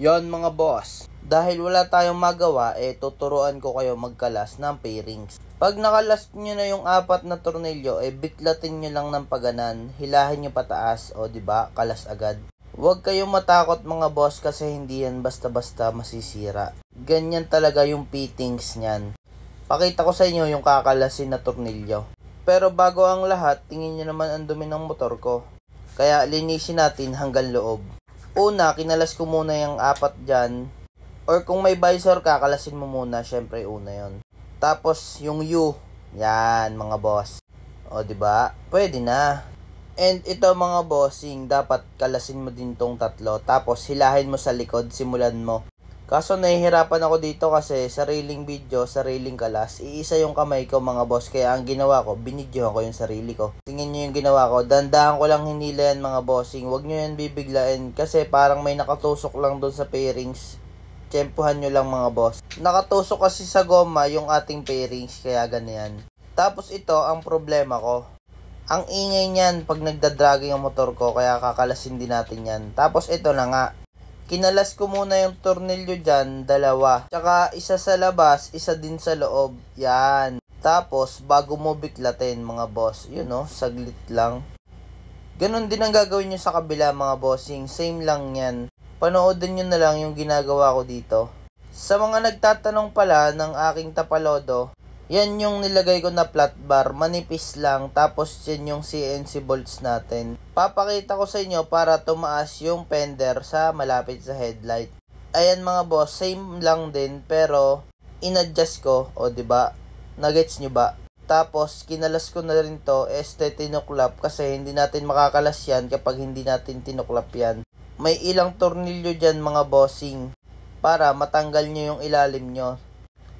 Yon mga boss. Dahil wala tayong magawa, eh tuturuan ko kayo magkalas ng pairings. Pag nakalas nyo na yung apat na tornilyo, eh biklatin nyo lang ng paganan, hilahin nyo pataas, o di ba kalas agad. Huwag kayong matakot mga boss kasi hindi yan basta-basta masisira. Ganyan talaga yung fittings niyan. Pakita ko sa inyo yung kakalasin na tornilyo. Pero bago ang lahat, tingin nyo naman ang dumi ng motor ko. Kaya linisin natin hanggang loob. Una, kinalas ko muna yung apat dyan. Or kung may visor, kakalasin mo muna. Syempre, una yon. Tapos, yung U. Yan, mga boss. O, ba? Pwede na. And ito mga bossing, dapat kalasin mo din tong tatlo. Tapos, hilahin mo sa likod, simulan mo. Kaso nahihirapan ako dito kasi sariling video, sariling kalas. Iisa yung kamay ko mga boss. Kaya ang ginawa ko, binidyohan ko yung sarili ko. Tingnan nyo yung ginawa ko. Dandahan ko lang hinila yan mga bossing. Huwag nyo yan bibiglain. Kasi parang may nakatusok lang doon sa pairings. Tsempuhan nyo lang mga boss. Nakatusok kasi sa goma yung ating pairings. Kaya ganyan. Tapos ito, ang problema ko. Ang ingay niyan pag nagdadragging ang motor ko. Kaya kakalasin din natin yan. Tapos ito na nga Kinalas ko muna yung tornilyo dyan, dalawa. Tsaka isa sa labas, isa din sa loob. Yan. Tapos, bago mo biklatin mga boss, yun no, saglit lang. Ganon din ang gagawin nyo sa kabila mga bossing. Same lang yan. Panoodin nyo na lang yung ginagawa ko dito. Sa mga nagtatanong pala ng aking tapalodo, yan yung nilagay ko na flat bar, manipis lang, tapos yan yung CNC bolts natin. Papakita ko sa inyo para tumaas yung fender sa malapit sa headlight. Ayan mga boss, same lang din, pero inadjust ko, o ba diba? Nuggets nyo ba? Tapos, kinalas ko na rin to, este tinuklap, kasi hindi natin makakalas yan kapag hindi natin tinuklap yan. May ilang tornilyo dyan mga bossing, para matanggal nyo yung ilalim nyo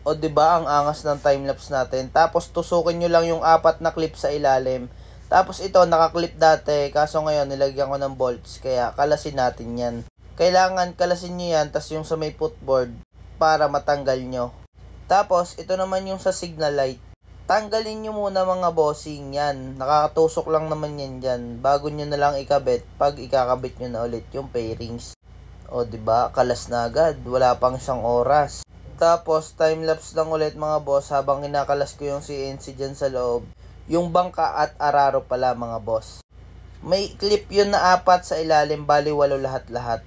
o 'di ba ang angas ng time lapse natin. Tapos tusukin niyo lang yung apat na clip sa ilalim. Tapos ito naka-clip dati kaso ngayon nilagyan ko ng bolts kaya kalasin natin 'yan. Kailangan kalasin niyo 'yan tas yung sa may footboard para matanggal nyo. Tapos ito naman yung sa signal light. Tanggalin nyo muna mga bossing yan. Nakakatusok lang naman yan dyan. Bago nyo na lang ikabit pag ikakabit nyo na ulit yung pairings. O, ba diba? Kalas na agad. Wala pang isang oras. Tapos, time-lapse lang ulit mga boss habang kinakalas ko yung CNC dyan sa loob. Yung bangka at araro pala mga boss. May clip yun na apat sa ilalim, bali walo lahat-lahat.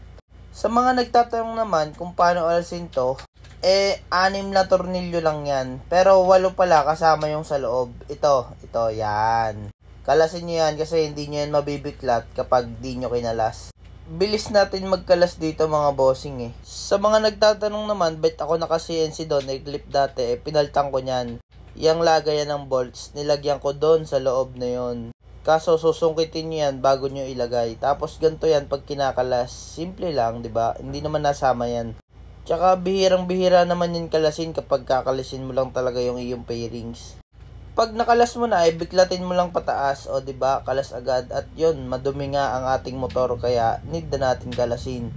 Sa mga nagtatanong naman kung paano alisin to, eh, anim na tornilyo lang yan. Pero walo pala kasama yung sa loob. Ito, ito, yan. Kalasin nyo yan kasi hindi nyo yan mabibiklat kapag di nyo kinalas bilis natin magkalas dito mga bossing eh. Sa mga nagtatanong naman, bet ako naka-CNC doon, nag-clip dati, eh, pinaltan ko niyan. Yang lagayan ng bolts, nilagyan ko doon sa loob na yon. Kaso susungkitin niyo yan bago niyo ilagay. Tapos ganito yan pag kinakalas. Simple lang, 'di ba? Hindi naman nasama yan. Tsaka bihirang-bihira naman yung kalasin kapag kakalasin mo lang talaga yung iyong pairings pag nakalas mo na ay biklatin mo lang pataas. O 'di ba? Kalas agad. At yon madumi nga ang ating motor kaya need na natin kalasin.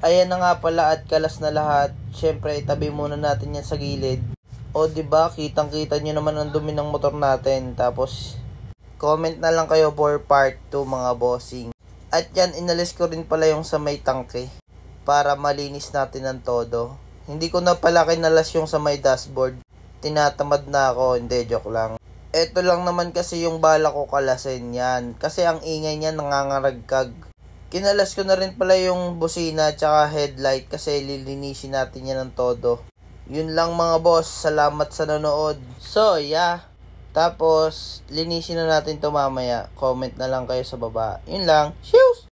Ayan na nga pala at kalas na lahat. Syempre itabi muna natin yan sa gilid. O 'di ba? Kitang kita nyo naman ang dumi ng motor natin. Tapos comment na lang kayo for part 2 mga bossing. At yan inalis ko rin pala yung sa may tangke para malinis natin ng todo. Hindi ko na pala kinalas yung sa may dashboard tinatamad na ako, hindi, joke lang. Ito lang naman kasi yung bala ko kalasin yan. Kasi ang ingay niya nangangaragkag. Kinalas ko na rin pala yung busina tsaka headlight kasi lilinisin natin yan ng todo. Yun lang mga boss, salamat sa nanood. So, yeah. Tapos, linisin na natin to mamaya. Comment na lang kayo sa baba. Yun lang. Shoes!